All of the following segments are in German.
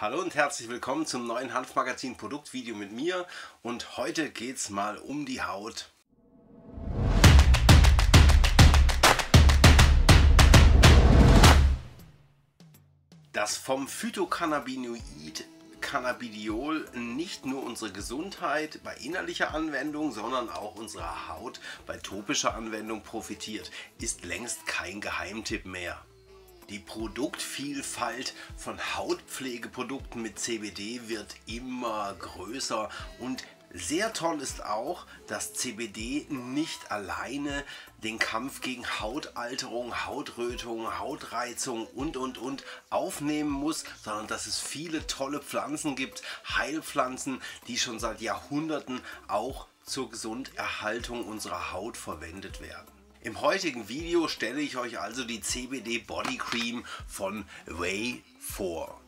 Hallo und herzlich willkommen zum neuen Hanfmagazin Produktvideo mit mir und heute geht es mal um die Haut. Das vom Phytocannabinoid Cannabidiol nicht nur unsere Gesundheit bei innerlicher Anwendung, sondern auch unsere Haut bei topischer Anwendung profitiert, ist längst kein Geheimtipp mehr. Die Produktvielfalt von Hautpflegeprodukten mit CBD wird immer größer und sehr toll ist auch, dass CBD nicht alleine den Kampf gegen Hautalterung, Hautrötung, Hautreizung und und und aufnehmen muss, sondern dass es viele tolle Pflanzen gibt, Heilpflanzen, die schon seit Jahrhunderten auch zur Gesunderhaltung unserer Haut verwendet werden. Im heutigen Video stelle ich euch also die CBD Body Cream von Way vor.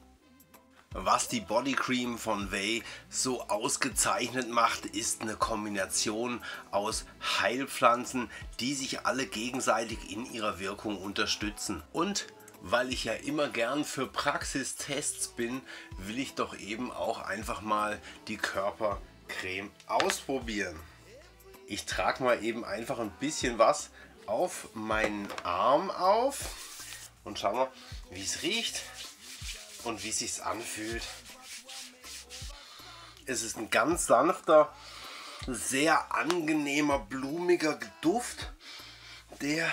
Was die Body Cream von Way so ausgezeichnet macht, ist eine Kombination aus Heilpflanzen, die sich alle gegenseitig in ihrer Wirkung unterstützen. Und weil ich ja immer gern für Praxistests bin, will ich doch eben auch einfach mal die Körpercreme ausprobieren. Ich trage mal eben einfach ein bisschen was auf meinen Arm auf und schauen wir, wie es riecht und wie es sich anfühlt. Es ist ein ganz sanfter, sehr angenehmer, blumiger Duft, der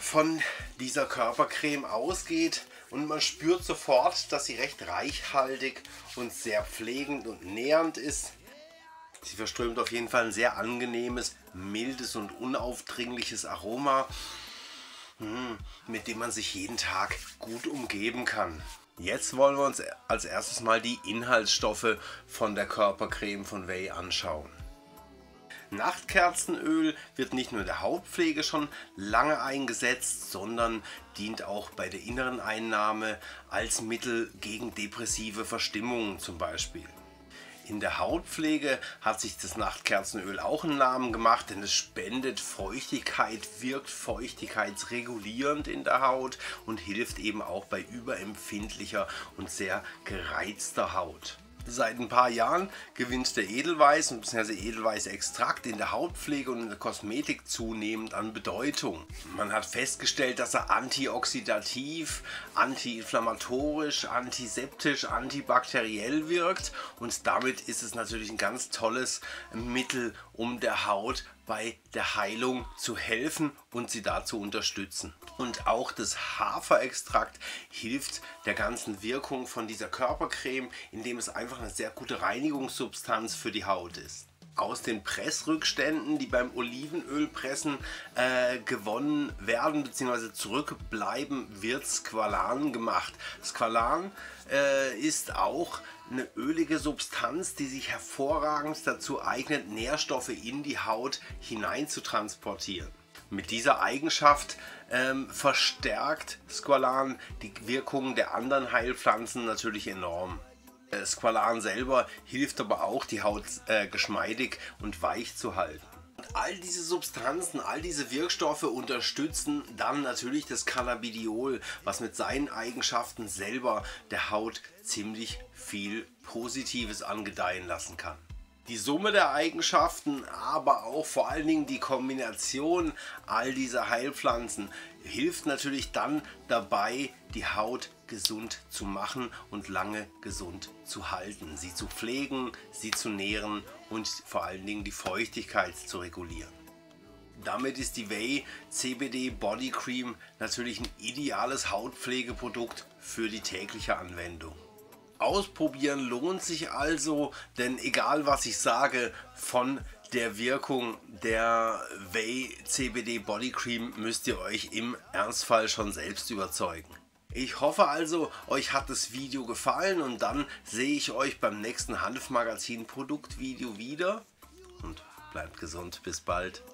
von dieser Körpercreme ausgeht und man spürt sofort, dass sie recht reichhaltig und sehr pflegend und nährend ist. Sie verströmt auf jeden Fall ein sehr angenehmes, mildes und unaufdringliches Aroma, hm, mit dem man sich jeden Tag gut umgeben kann. Jetzt wollen wir uns als erstes mal die Inhaltsstoffe von der Körpercreme von Way anschauen. Nachtkerzenöl wird nicht nur der Hautpflege schon lange eingesetzt, sondern dient auch bei der inneren Einnahme als Mittel gegen depressive Verstimmungen zum Beispiel. In der Hautpflege hat sich das Nachtkerzenöl auch einen Namen gemacht, denn es spendet Feuchtigkeit, wirkt feuchtigkeitsregulierend in der Haut und hilft eben auch bei überempfindlicher und sehr gereizter Haut. Seit ein paar Jahren gewinnt der Edelweiß bzw. Edelweißextrakt in der Hautpflege und in der Kosmetik zunehmend an Bedeutung. Man hat festgestellt, dass er antioxidativ, antiinflammatorisch, antiseptisch, antibakteriell wirkt und damit ist es natürlich ein ganz tolles Mittel, um der Haut bei der Heilung zu helfen und sie da zu unterstützen. Und auch das Haferextrakt hilft der ganzen Wirkung von dieser Körpercreme, indem es einfach eine sehr gute Reinigungssubstanz für die Haut ist aus den Pressrückständen, die beim Olivenölpressen äh, gewonnen werden bzw. zurückbleiben, wird Squalan gemacht. Squalan äh, ist auch eine ölige Substanz, die sich hervorragend dazu eignet, Nährstoffe in die Haut hinein zu transportieren. Mit dieser Eigenschaft ähm, verstärkt Squalan die Wirkung der anderen Heilpflanzen natürlich enorm. Äh, Squalan selber hilft aber auch, die Haut äh, geschmeidig und weich zu halten. Und all diese Substanzen, all diese Wirkstoffe unterstützen dann natürlich das Cannabidiol, was mit seinen Eigenschaften selber der Haut ziemlich viel Positives angedeihen lassen kann. Die Summe der Eigenschaften, aber auch vor allen Dingen die Kombination all dieser Heilpflanzen hilft natürlich dann dabei, die Haut gesund zu machen und lange gesund zu halten. Sie zu pflegen, sie zu nähren und vor allen Dingen die Feuchtigkeit zu regulieren. Damit ist die Way CBD Body Cream natürlich ein ideales Hautpflegeprodukt für die tägliche Anwendung. Ausprobieren lohnt sich also, denn egal was ich sage, von der Wirkung der Way CBD Body Cream müsst ihr euch im Ernstfall schon selbst überzeugen. Ich hoffe also, euch hat das Video gefallen und dann sehe ich euch beim nächsten Hanfmagazin Produktvideo wieder. Und bleibt gesund, bis bald.